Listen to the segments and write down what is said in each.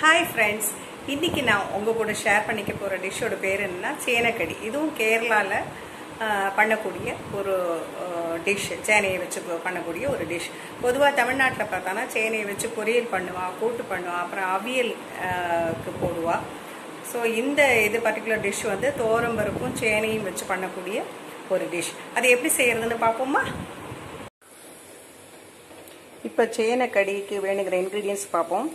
Hi friends இன்றைக்கி நான் உங்கள் கூட ஷேர் பண்ணிக்க போகிற டிஷ்ஷோட பேர் என்னன்னா சேனக்கடி. இதுவும் கேரளாவில் பண்ணக்கூடிய ஒரு டிஷ் சேனையை வச்சு பண்ணக்கூடிய ஒரு டிஷ் பொதுவாக தமிழ்நாட்டில் பார்த்தோன்னா சேனையை வச்சு பொரியல் பண்ணுவாள் கூட்டு பண்ணுவாள் அப்புறம் அவியலுக்கு போடுவா. ஸோ இந்த இது பர்டிகுலர் டிஷ் வந்து தோரம்பருப்பும் சேனையும் வச்சு பண்ணக்கூடிய ஒரு டிஷ் அது எப்படி செய்கிறதுன்னு பார்ப்போமா? இப்போ சேனக்கடிக்கு வேணுங்கிற இன்க்ரீடியன்ஸ் பார்ப்போம்.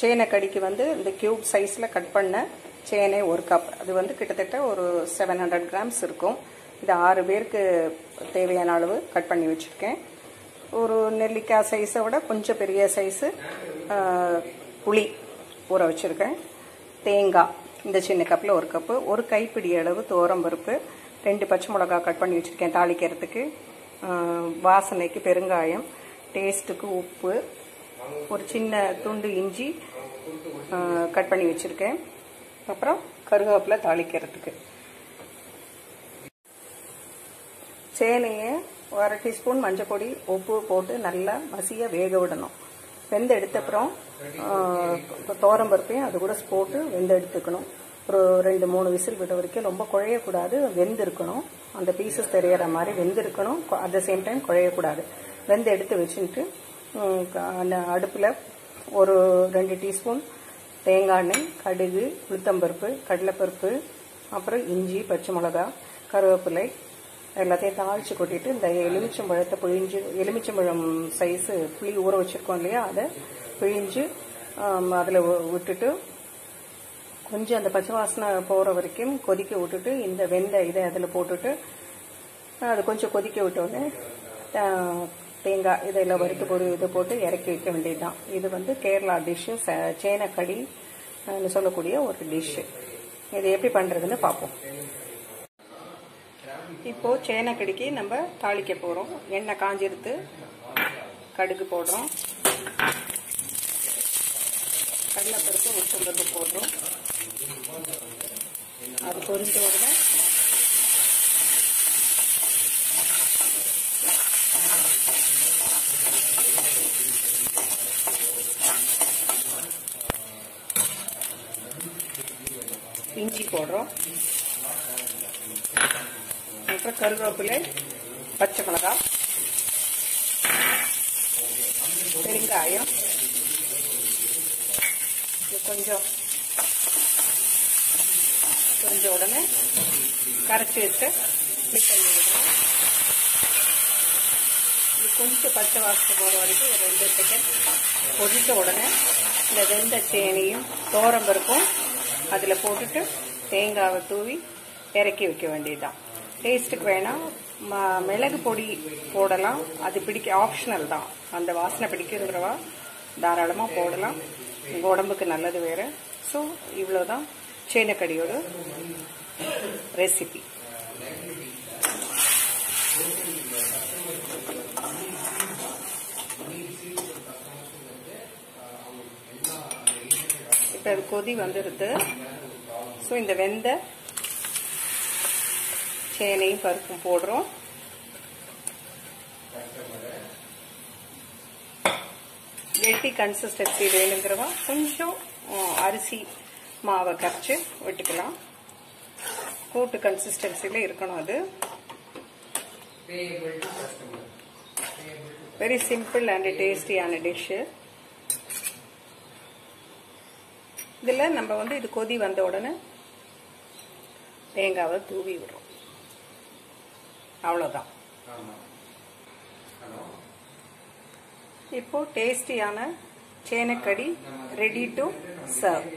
சேனக்கடிக்கு வந்து இந்த கியூப் சைஸில் கட் பண்ண சேனை ஒரு கப் அது வந்து கிட்டத்தட்ட ஒரு செவன் ஹண்ட்ரட் கிராம்ஸ் இருக்கும். இது ஆறு பேருக்கு தேவையான அளவு கட் பண்ணி வச்சுருக்கேன். ஒரு நெல்லிக்காய் சைஸை விட கொஞ்சம் பெரிய சைஸு புளி ஊற வச்சுருக்கேன். தேங்காய் இந்த சின்ன கப்பில் ஒரு கப்பு ஒரு கைப்பிடி அளவு துவரம்பருப்பு ரெண்டு பச்சை மிளகா கட் பண்ணி வச்சுருக்கேன் தாளிக்கிறதுக்கு. வாசனைக்கு பெருங்காயம் டேஸ்ட்டுக்கு உப்பு ஒரு சின்ன துண்டு இஞ்சி கட் பண்ணி வச்சுருக்கேன். அப்புறம் கருவேப்பிலை தாளிக்கிறதுக்கு. சேனையை ஒரு டீஸ்பூன் மஞ்சள் பொடி உப்பு போட்டு நல்லா மசிய வேக விடணும். வெந்த எடுத்தப்புறம் தோரம்பருப்பையும் அது கூட போட்டு வெந்த எடுத்துக்கணும். ஒரு ரெண்டு மூணு விசில் விட வரைக்கும் ரொம்ப குழையக்கூடாது வெந்திருக்கணும் அந்த பீசஸ் தெரியற மாதிரி வெந்திருக்கணும் அட் த சேம் டைம் குழையக்கூடாது. வெந்து எடுத்து வச்சுட்டு அடுப்பில் ஒரு ரெண்டு டீஸ்பூன் தேங்காய் எண்ணெய் கடுகு உளுத்தம்பருப்பு கடலைப்பருப்பு அப்புறம் இஞ்சி பச்சை மிளகா கருவேப்பிலை எல்லாத்தையும் தாளித்து கொட்டிட்டு இந்த எலுமிச்சம்பழத்தை பிழிஞ்சு எலுமிச்சம்பழம் சைஸு புளி ஊற வச்சுருக்கோம் இல்லையா அதை பிழிஞ்சு அதில் விட்டுட்டு கொஞ்சம் அந்த பச்சை வாசனை போகிற வரைக்கும் கொதிக்க விட்டுட்டு இந்த வெந்த இதை அதில் போட்டுட்டு அது கொஞ்சம் கொதிக்க விட்டோடனே தேங்காய் இதெல்லாம் வறுத்து ஒரு இது போட்டு இறக்கி வைக்க வேண்டியதுதான். இது வந்து கேரளா டிஷ்ஷு சேனக்கடி சொல்லக்கூடிய ஒரு டிஷ்ஷு இது எப்படி பண்ணுறதுன்னு பார்ப்போம். இப்போ சேனக்கடிக்கு நம்ம தாளிக்க போகிறோம் எண்ணெய் காஞ்சிருத்து கடுகு போடுறோம். கடலைப்பருப்பு உளுத்தம்பருப்பு போடுறோம். அது பொறிஞ்ச உடனே இஞ்சி போடுறோம். அப்புறம் கருவேப்பிலை பச்சை மிளகா பெருங்காயம். இது கொஞ்சம் உடனே கரைச்சி வச்சு மிக்ஸ் பண்ணி விடுறோம். இது கொஞ்சம் பச்சை வாசனை போகிற வரைக்கும் ஒரு ரெண்டு செகண்ட் கொதித்த உடனே இந்த வெந்த சேனையும் தோரம்பருப்பும் அதில் போட்டுட்டு தேங்காவை தூவி இறக்கி வைக்க வேண்டியதுதான். டேஸ்ட்டுக்கு வேணால் ம- மிளகு பொடி போடலாம். அது பிடிக்க ஆப்ஷனல் தான். அந்த வாசனை பிடிக்கிறவா தாராளமாக போடலாம். உங்கள் உடம்புக்கு நல்லது வேறு. ஸோ இவ்வளோதான் சேனக்கடியோட ரெசிபி அது கொதி வந்துடுது ஸோ இந்த வெந்த சேனையும் பருப்பும் போடுறோம். கெட்டி கன்சிஸ்டன்சி வேணுங்கிறவா கொஞ்சம் அரிசி மாவை கரைச்சி விட்டுக்கலாம். கூட்டு கன்சிஸ்டன்சியில் இருக்கணும் அது. வெரி சிம்பிள் அண்ட் டேஸ்டியான டிஷ்ஷு இதில் நம்ம வந்து இது கொதி வந்த உடனே தேங்காவை தூவி விடுறோம். அவ்வளோதான் இப்போ டேஸ்டியான சேனக்கடி ரெடி டு சர்வ்